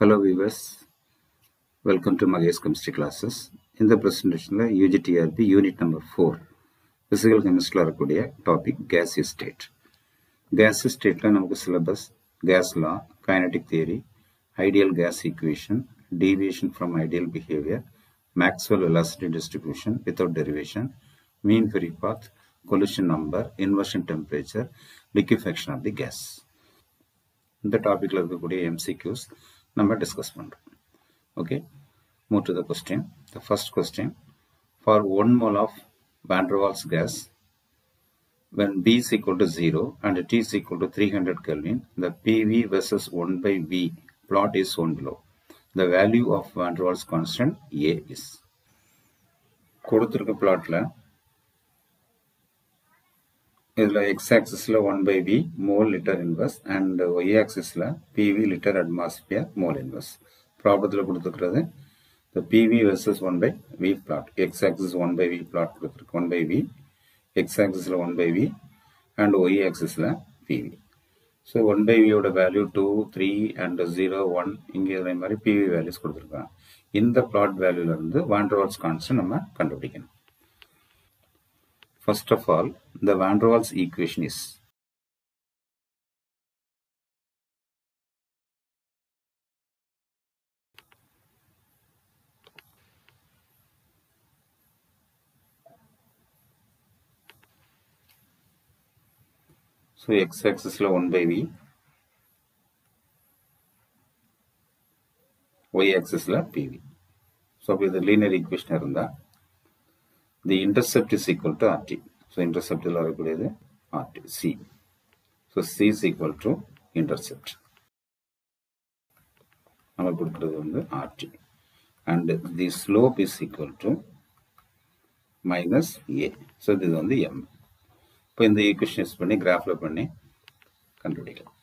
Hello viewers, welcome to Magesh Chemistry classes. இந்த பிரசன்டேஷனில் UG TRB unit number four physical கெமிஸ்ட்ரியில் இருக்கக்கூடிய topic case state case ஸ்டேட்டில் நமக்கு syllabus gas law kinetic theory ideal gas equation deviation from ideal behaviour Maxwell velocity distribution without derivation mean free path collision number inversion temperature liquefaction of the gas இந்த டாபிக்ல இருக்கக்கூடிய MCQs நம்ம discuss பண்றோம் okay move to the question the first question for one mole of Van der Waals gas when B is equal to 0 and T is equal to 300 Kelvin, the PV versus 1 by V plot is shown below. The value of van der Waals constant A is. கொடுத்திருக்க பிளாட்ல இதில் X ஆக்சிஸில் one by V mole litre invest and Y ஆக்சிஸில் PV litre atmosphere mole இன்வெஸ்ட் ப்ராப்ளத்தில் கொடுத்துருக்கிறது இந்த PV versus one by V plot X axis one by V plot கொடுத்துருக்கு. One by V X ஆக்சிஸில் one by V and Y ஆக்சிஸில் PV so one by வியோட value two three and zero one இங்கே இதே மாதிரி PV values கொடுத்துருக்காங்க. இந்த plot வேல்யூலேருந்து van der Waals கான்ஸ்டன் நம்ம கண்டுபிடிக்கணும். First of all, the van der Waals equation is So x axis la 1 by v, y axis la pv. So அப்போ இது linear equation இருந்தா the intercept is equal to RT so இன்டர்செப்டில் வரக்கூடியது RT C so C is equal to intercept நம்ம கொடுக்குறது வந்து RT and the slope is equal to minus A so இது வந்து M இப்போ இந்த ஈக்குவேஷன் யூஸ் பண்ணி கிராஃபில் பண்ணி கண்டுபிடிக்கலாம்.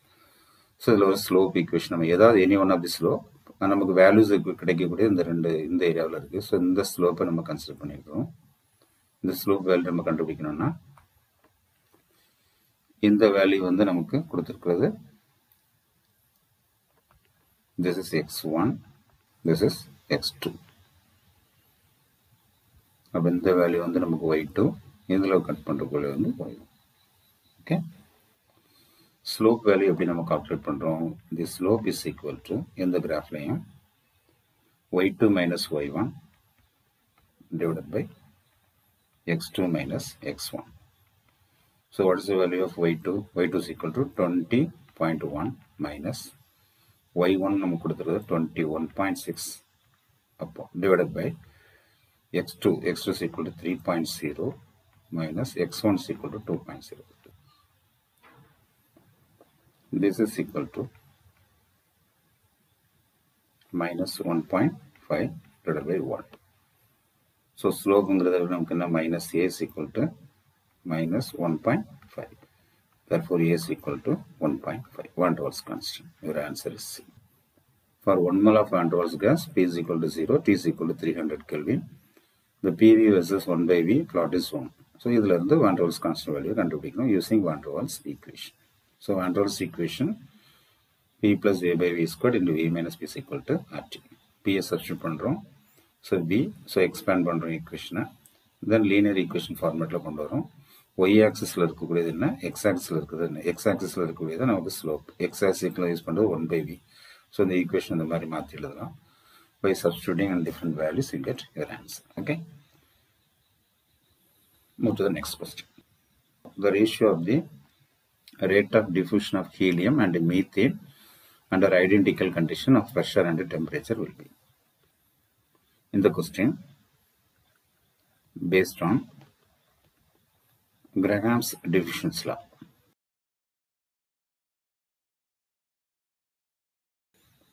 ஸோ இதில் ஒரு ஸ்லோப் ஈக்குவேஷன் நம்ம ஏதாவது any one of the slope நமக்கு வேல்யூஸ் கிடைக்கக்கூடிய இந்த ரெண்டு இந்த ஏரியாவில் இருக்குது ஸோ இந்த ஸ்லோப்பை நம்ம கன்சிடர் பண்ணியிருக்கிறோம் இந்த ஸ்லோப் வேல்யூ நம்ம கண்டுபிடிக்கணும்னா இந்த வேல்யூ வந்து நமக்கு கொடுத்துருக்கிறது. This is X one this is X two அப்போ இந்த வேல்யூ வந்து நமக்கு ஒய் டூ இதில் கட் பண்ணுறக்குள்ளே வந்து ஒய் ஓகே ஸ்லோப் வேல்யூ எப்படி நம்ம கால்குலேட் பண்ணுறோம் the slope is equal to எந்த கிராஃப்லையும் Y two minus Y one divided by x2 minus x1. So what is the value of y2? y2 is equal to 20.1 minus y1 நமக்கு கொடுத்துருது 21.6 அப்போ divided by x2 x2 is equal to 3.0 minus x1 is equal to 2.0 this is equal to minus 1.5 divided by 1 so ஸ்லோப்புங்கிறத நமக்கு என்ன minus A is equal to minus one point five therefore a is equal to 1.5 van der Waals constant your answer is C for 1 mole of van der Waals gas P is equal to 0 T is equal to 300 Kelvin the PV versus 1 by V plot is 1 so இதில் இருந்து van der Waals constant value கண்டுபிடிக்கணும் using van der Waals equation so van der Waals equation P plus A by V squared into V minus P is equal to RT P substitute பண்ணுறோம் so P so expand பண்ணுறோம் ஈக்குவேஷனை தென் linear equation ஃபார்மேட்டில் கொண்டு வரோம். Y ஆக்சிஸில் இருக்கக்கூடியது என்ன? X ஆக்சிஸில் இருக்குது என்ன? எக்ஸ் ஆக்சிஸில் இருக்கக்கூடியது நமக்கு ஸ்லோப் எக்ஸ் ஆக்சிஸில் யூஸ் பண்ணுறது ஒன் பை வி ஸோ இந்த ஈக்குவேஷன் இந்த மாதிரி மாற்றி எழுதலாம். By substituting and different values you get your answer okay move the next question the ratio of the rate of diffusion of helium and methane under identical condition of pressure and temperature will be. In the question based on Graham's diffusion law.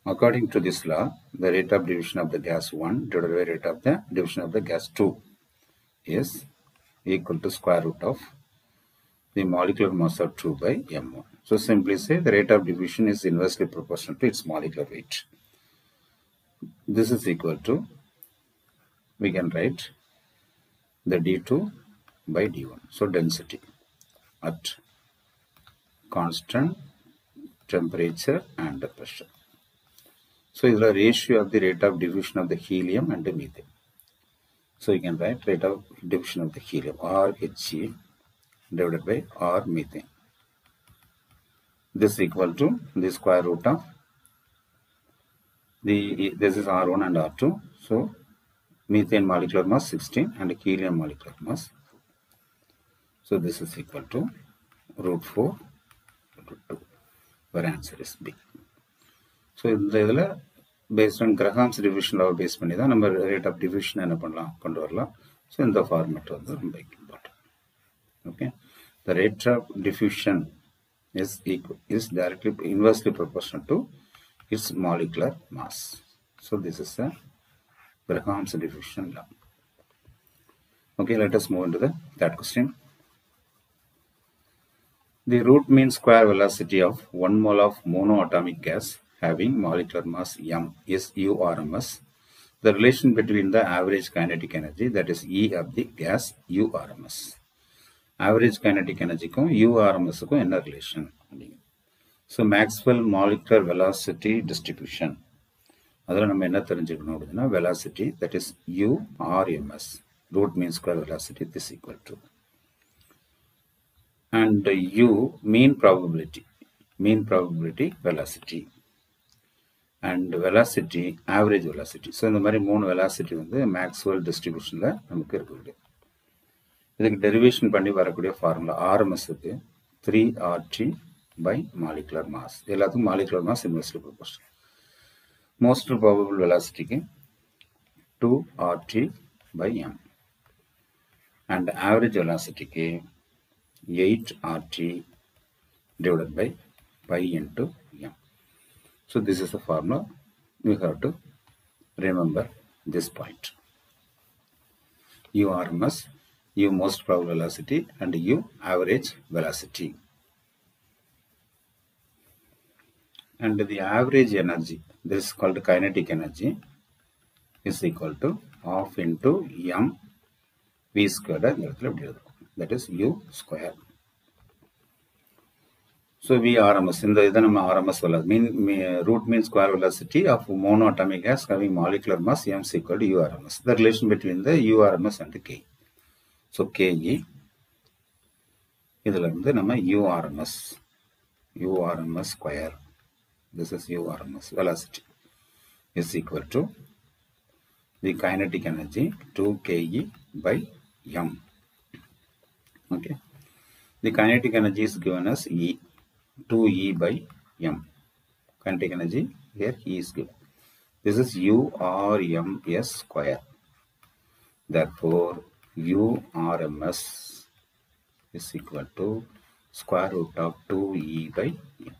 According to this law, the rate of diffusion of the gas 1 divided by rate of the diffusion of the gas 2 is equal to square root of the molecular mass of 2 by m1. So simply say the rate of diffusion is inversely proportional to its molecular weight. This is equal to we can write the d2 by d1. So density at constant temperature and pressure. So is the ratio of the rate of diffusion of the helium and the methane. So you can write rate of diffusion of the helium or He divided by R methane. This is equal to the square root of the this is R1 and R2. So methane molecular mass 16 and helium molecular mass. So this is equal to root 4 root 2. Our answer is B. So இந்த இதில் based on Graham's diffusion level base பண்ணி தான் நம்ம rate of division என்ன பண்ணலாம் கொண்டு வரலாம் so இந்த ஃபார்மேட் வந்து ரொம்ப important okay the rate of diffusion is equal is directly inversely proportional to its molecular mass so this is a Graham's diffusion law Okay, let us move into the third question. The root mean square velocity of one mole of monoatomic gas having molecular mass m is URMS. The relation between the average kinetic energy that is E of the gas URMS. Average kinetic energyக்கும் URMSக்கும் என்ன relation அப்படிங்க so Maxwell molecular velocity distribution அதில் நம்ம என்ன தெரிஞ்சுக்கணும் அப்படின்னா velocity that is U RMS root mean square velocity this equal to and u mean probability. Mean probability velocity. And velocity average velocity. So இந்த மாதிரி மூணு வெலாசிட்டி வந்து மேக்ஸ்வெல் டிஸ்ட்ரிபியூஷனில் நமக்கு இருக்கக்கூடிய இதுக்கு டெரிவேஷன் பண்ணி வரக்கூடிய formula ஆர்எம்எஸ்க்கு three RT by molecular mass எல்லாத்துக்கும் molecular mass most probable velocity ke 2 RT by m and average velocity ke 8 RT divided by pi into m. So this is the formula. You have to remember this point. U RMS, U most probable velocity and U average velocity. And the average energy this is called kinetic energy, is equal to half into m v squared இந்த இடத்துல இப்படி எழுதுறோம் that is u square. So VRMS, இந்த இதை நம்ம RMS velocity, mean, mean, root mean square velocity of monoatomic gas having molecular mass m is equal to URMS. The relation between the URMS and K. So KE, இதில் இருந்து நம்ம URMS, URMS square, this is URMS velocity, is equal to the kinetic energy 2KE by m. Okay. The kinetic energy is given as E, 2E by m. Kinetic energy here E is given. This is U R M S square. Therefore, U R M S is equal to square root of 2E by m.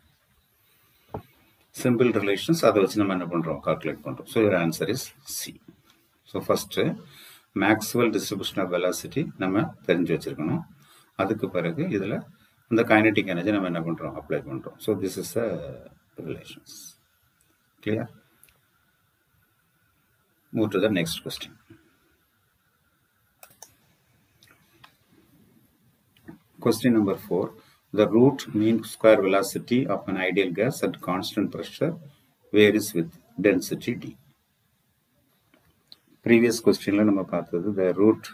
Simple relations அதை வச்சு நம்ம என்ன பண்ணுறோம் calculate பண்ணுறோம். So your answer is C so first Maxwell distribution of velocity நம்ம தெரிஞ்சு வச்சுருக்கணும். அதுக்கு பிறகு இதில் அந்த கைனட்டிக் எனர்ஜி நம்ம என்ன பண்ணுறோம் அப்ளை பண்ணுறோம் so this is a relations clear move to the next question question number four The root mean square velocity of an ideal gas at constant pressure varies with density d. Previous கொஸ்டினில் நம்ம பார்த்தது the root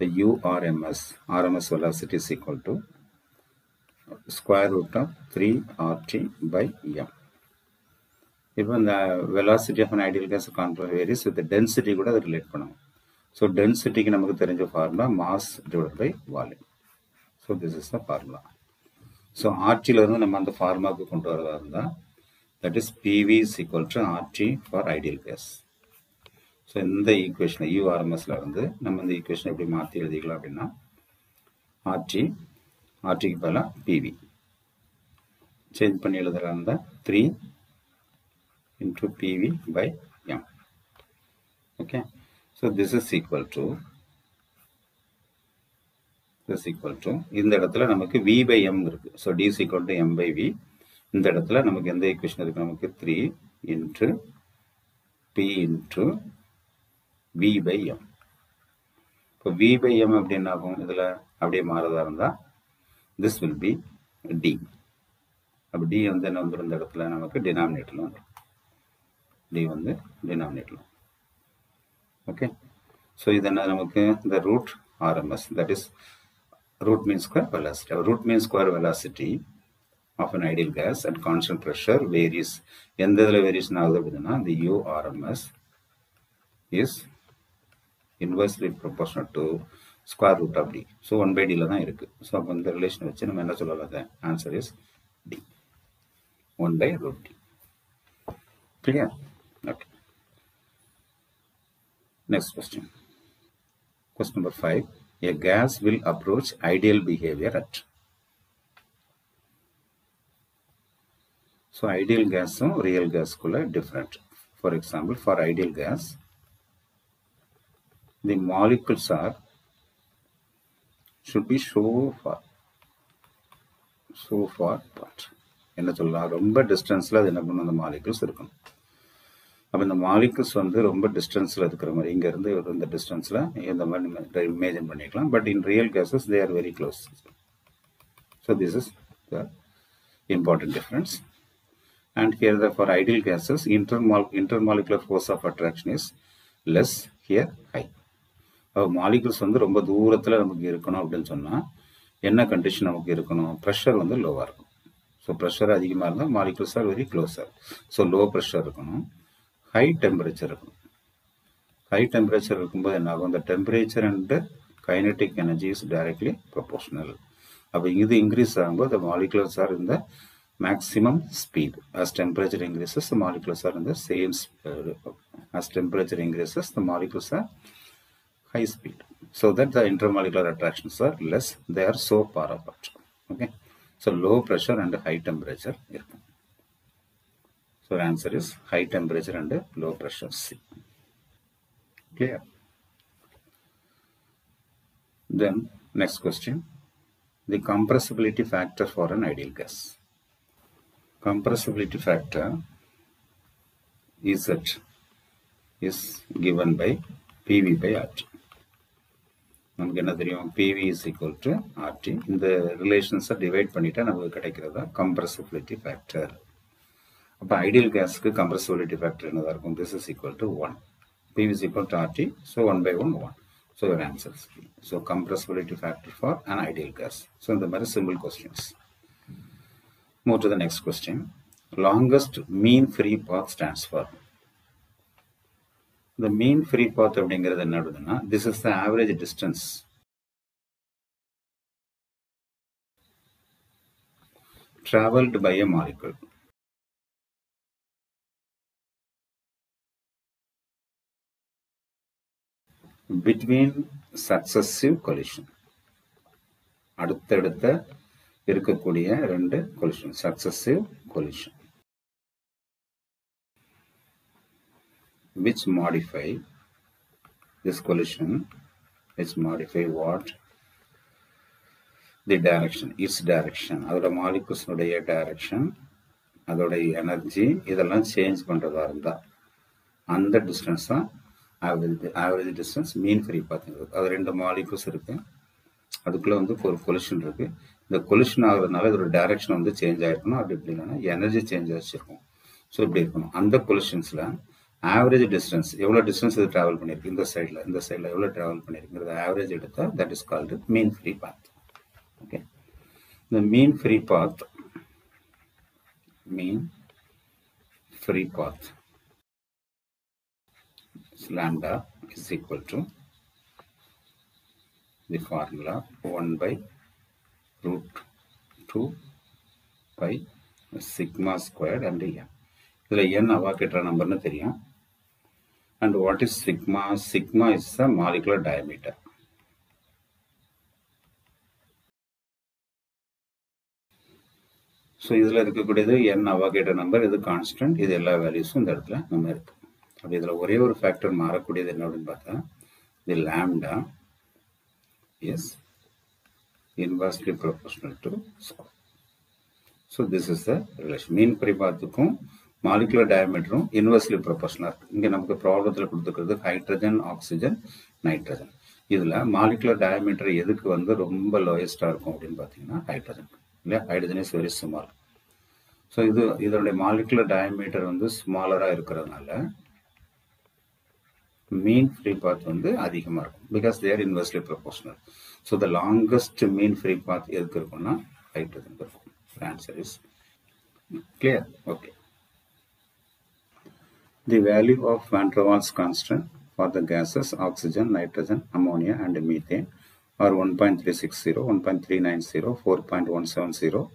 the URMS RMS velocity is equal to square root of three RT by M இப்போ இந்த velocity of an ideal gas control varies with density கூட அதை relate பண்ணுவோம் so டென்சிட்டிக்கு நமக்கு தெரிஞ்ச formula mass divide by volume so this is the formula so ஆர்டியிலேருந்து நம்ம அந்த ஃபார்முலாவுக்கு கொண்டு வரதா இருந்தால் that is PV is equal to RT for ideal gas so இந்த ஈக்குவேஷனை யூஆர்எம்எஸ்ல இருந்து நம்ம இந்த ஈக்குவேஷனை எப்படி மாற்றி எழுதிக்கலாம் அப்படின்னா ஆர்டி ஆர்டிக்கு பதிலாக பிவி சேஞ்ச் பண்ணி எழுதுறதா இருந்தால் three into PV by M okay so this is equal to is equal to இந்த இடத்துல நமக்கு வி பை எம் இருக்கு. So D equal to M by V இந்த இடத்துல நமக்கு எந்த ஈக்குவேஷன் இருக்கு? நமக்கு three into P into V by M இப்போ வி பை எம் அப்படி என்ன ஆகும்? இதில் அப்படியே மாறதா இருந்தால் திஸ் வில் பி டி அப்போ டி வந்து என்ன வந்துடும் இந்த இடத்துல நமக்கு டினாமினேட்டரில் வந்துடும் டி வந்து டினாமினேட்டில் ஓகே ஸோ இது என்ன? நமக்கு இந்த root RMS that is root mean square velocity. Our root mean square velocity of an ideal gas at constant pressure varies. எந்த இதில் வேரியேஷன் ஆகுது அப்படின்னா the URMS is inversely proportional to square root of D. So one by டியில் தான் இருக்கு So அப்போ இந்த relation வச்சு நம்ம என்ன சொல்லலாம் answer is D. 1 by root D. Clear okay next question Question number five. A gas will approach ideal behavior at. So ideal gas and real gas are different. For example, for ideal gas, the molecules are should be so far so far apart. என்ன சொல்லலாம் ரொம்ப டிஸ்டன்ஸில் அது என்ன பண்ணும் அந்த molecules இருக்கணும் அப்போ இந்த மாலிகுல்ஸ் வந்து ரொம்ப டிஸ்டன்ஸில் இருக்கிற மாதிரி இங்கேருந்து இந்த டிஸ்டன்ஸில் இந்த மாதிரி நம்ம இமேஜின் பண்ணிக்கலாம். But in real cases they are very close so this is the important difference and here the for ideal cases intermol intermolecular force of attraction is less here high அப்போ மாலிகுல்ஸ் வந்து ரொம்ப தூரத்தில் நமக்கு இருக்கணும் அப்படின்னு சொன்னால் என்ன கண்டிஷன் நமக்கு இருக்கணும்? ப்ரெஷர் வந்து லோவாக இருக்கும் ஸோ ப்ரெஷர் அதிகமாக இருந்தால் molecules are very closer so low pressure இருக்கணும். ஹை டெம்பரேச்சர் இருக்கும் ஹை டெம்பரேச்சர் இருக்கும்போது என்ன ஆகும் அந்த temperature and kinetic energy is directly proportional அப்போ இது இன்க்ரீஸ் ஆகும்போது the molecules are in the maximum speed as temperature increases the molecules are in the same speed. as temperature increases the molecules are high speed so that the intermolecular attractions are less they are so far apart okay so low pressure and high temperature இருக்கும் So answer is high temperature and low pressure C. Clear? Then next question. The compressibility factor for an ideal gas. Compressibility factor is at is given by PV by RT. நமக்கு என்ன தெரியும் PV is equal to RT. இந்த ரிலேஷன்ஸை divide பண்ணிட்டா நமக்கு கிடைக்கிறதா compressibility factor. அப்போ ideal கேஸ்க்கு கம்ப்ரசிபிலிட்டி ஃபேக்டர் என்னதாக இருக்கும்? This is equal to one P is equal to RT so one by one one so your answer so compressibility factor for an ideal case so இந்த மாதிரி simple questions move to the next question longest mean free path stands for இந்த mean free path அப்படிங்கிறது என்ன ஆகுதுன்னா this is the average distance traveled by a molecule. Between successive collision அடுத்தடுத்த இருக்கக்கூடிய ரெண்டு collision successive collision which modify this collision? Which modify what? The direction it's direction அதோட மாலிகுல்ஸுடைய direction அதோட எனர்ஜி இதெல்லாம் சேஞ்ச் பண்ணுறதா இருந்தால் அந்த டிஸ்டன்ஸ் தான் average average distance mean free பார்த்துங்கிறது அது ரெண்டு மாலிகுல்ஸ் இருக்குது அதுக்குள்ளே வந்து ஒரு கொலிஷன் இருக்குது இந்த கொலிஷன் ஆகுறதுனால இதோட டைரக்ஷன் வந்து சேஞ்ச் ஆகிருக்கணும் அப்படி இப்படி இல்லைன்னா எனர்ஜி சேஞ்ச் ஆச்சிருக்கும். ஸோ இப்படி இருக்கணும். அந்த கொலிஷன்ஸில் ஆவரேஜ் டிஸ்டன்ஸ் எவ்வளோ டிஸ்டன்ஸ் இது ட்ராவல் பண்ணியிருக்கு? இந்த சைடில் இந்த சைடில் எவ்வளோ ட்ராவல் பண்ணியிருக்குங்கிறத ஆவரேஜ் எடுத்தால் that is called mean free path okay இந்த mean free path mean free path lambda is equal to the formula 1 by root 2 by sigma squared and n இதில் n அவாக்கேட்டர் நம்பர்னு தெரியும் and what is sigma sigma is the molecular diameter so இதில் இருக்கக்கூடியது n Avogadro number இது constant இது எல்லா வேல்யூஸும் இந்த இடத்துல நம்ம இருக்கு அப்போ இதில் ஒரே ஒரு ஃபேக்டர் மாறக்கூடியது என்ன அப்படின்னு பார்த்தா the lambda is inversely proportional to square so this is the relation mean பரிபாத்துக்கும் molecular டயமீட்டரும் இன்வர்ஸ்லி ப்ரொபோஷனாக இருக்குது இங்கே நமக்கு ப்ராப்ளத்தில் கொடுத்துக்கிறது ஹைட்ரஜன் ஆக்சிஜன் நைட்ரஜன் இதில் மாலிகுலர் டயமீட்டர் எதுக்கு வந்து ரொம்ப லோயஸ்ட்டாக இருக்கும் அப்படின்னு பார்த்தீங்கன்னா ஹைட்ரஜன் இல்லையா? Hydrogen is very small so இது இதனுடைய மாலிகுலர் டயமீட்டர் வந்து ஸ்மாலராக இருக்கிறதுனால மீன் ஃப்ரீ பாத் வந்து அதிகமாக இருக்கும் because they're inversely proportional so the longest mean free path எதுக்கு இருக்கும்னா ஹைட்ரஜன் இருக்கும் answer is clear okay the value of Van der Waals constant for the gases oxygen nitrogen ammonia and methane are 1.360, 1.390, 4.170,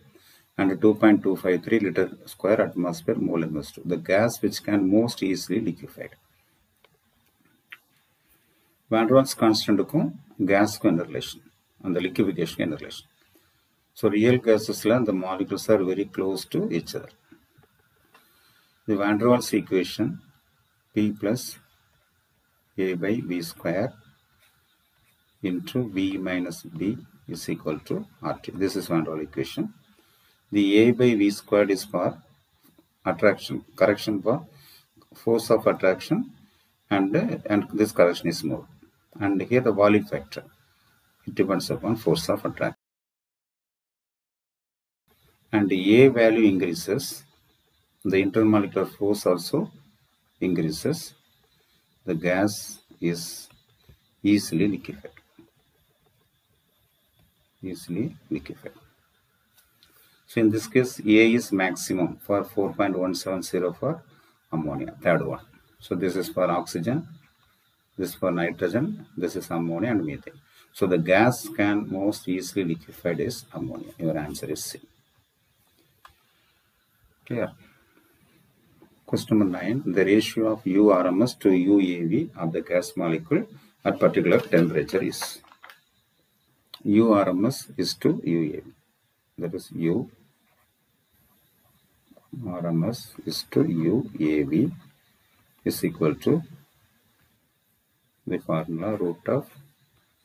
and 2.253 liter square atmosphere mole inverse the gas which can most easily liquefied. Van der Waals கான்ஸ்டன்ட்டுக்கும் கேஸ்க்கும் என்ன relation அந்த liquefaction என்ன relation so real கேசஸில் அந்த molecules are very close to each other. The Van der Waals equation P plus A by V square into V minus B is equal to RT. This is Van der Waals equation. The A by V squared is for attraction, correction for force of attraction and, uh, and this correction is more. And here the volume factor, it depends upon force of attraction. And A value increases, the intermolecular force also increases, the gas is easily liquefied. Easily liquefied. So in this case, A is maximum for 4.170 for ammonia, third one. So this is for oxygen, this is for nitrogen, this is ammonia and methane. So the gas can most easily liquefied is ammonia. Your answer is C. Clear? Question number 9. The ratio of URMS to UAV of the gas molecule at particular temperature is URMS is to UAV. That is U RMS is to UAV is equal to the formula root of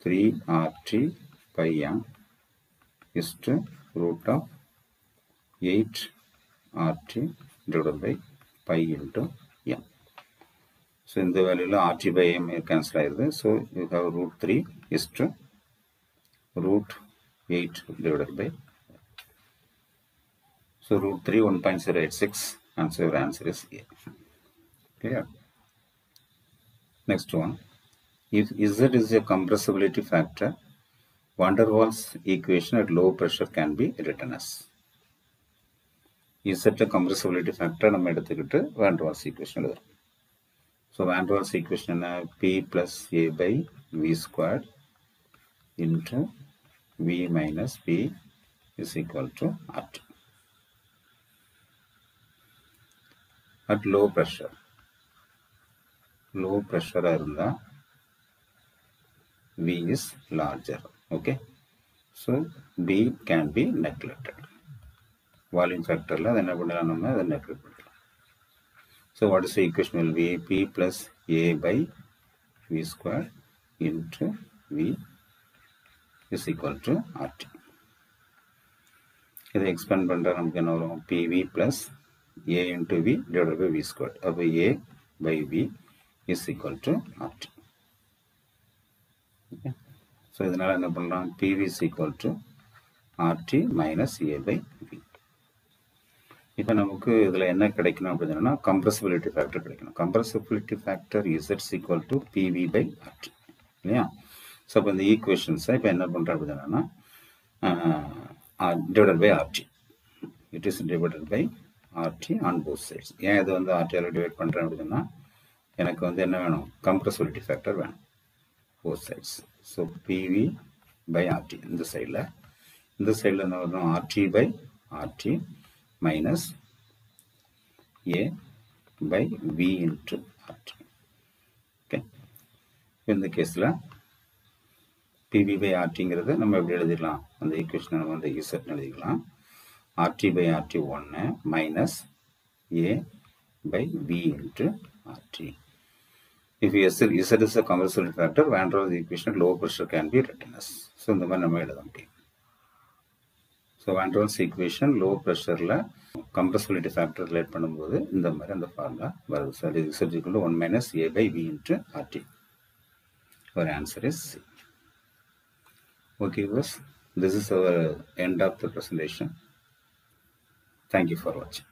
3 RT pi m is to root of 8 RT divided by pi into m. So in the value of RT by m cancel ஆயிருது. So you have root 3 is to root 8 divided by so root 3 1.086 and so your answer is A. Clear? Next one. If Z is a compressibility factor, van der Waals equation at low pressure can be written as. Z a compressibility factor நம்ம எடுத்துக்கிட்டு van der Waals equation எழுதுறோம். So van der Waals equation என்ன P plus A by V squared into V minus P is equal to RT. at low pressure low pressure இருந்தா V is larger okay so B can be neglected volume factorல அதை என்ன பண்ணலாம் நம்ம அதை neglect பண்ணலாம் so what is the equation will be P plus A by V square into V is equal to RT இதை expand பண்ணுற நமக்கு என்ன வரும் PV plus a into v divided by v squared. அப்போ a by v is equal to RT. so இதனால் என்ன பண்ணலாம் PV equal to RT minus A by V இப்போ நமக்கு இதில் என்ன கிடைக்கணும் அப்படின்னா கம்ப்ரசிபிலிட்டி ஃபேக்டர் கிடைக்கணும். Compressibility factor Z is equal to PV by RT இல்லையா? ஸோ இப்போ இந்த ஈக்குவேஷன்ஸை இப்போ என்ன பண்ணுறோம் அப்படின்னா divided by RT it is divided by RT on both sides ஏன் இது வந்து ஆர்டியால் டிவைட் பண்ணுறேன் அப்படின்னா எனக்கு வந்து என்ன வேணும்? கம்ப்ரசிபிலிட்டி ஃபேக்டர் வேணும். Both sides so PV by RT இந்த சைடில் இந்த சைடில் என்ன வரும்? RT by RT minus A by V into RT okay இந்த கேஸில் பிவி பை ஆர்டிங்கிறது நம்ம எப்படி எழுதிடலாம்? அந்த ஈக்குவேஷனை நம்ம வந்து இசட் எழுதிக்கலாம். ஆர்டி பை ஆர்டி ஒன்று minus A by V into RT if S Z is a compressibility factor van der Waals equation low pressure can be written as so இந்த மாதிரி நம்ம எழுத முடியும் so van der Waals equation low ப்ரெஷரில் compressibility factor relate பண்ணும்போது இந்த மாதிரி அந்த ஃபார்முலா வருது சார் இது Z equal one minus A by V into RT ஒரு answer is C okay thus this is our end of the presentation thank you for வாட்சிங்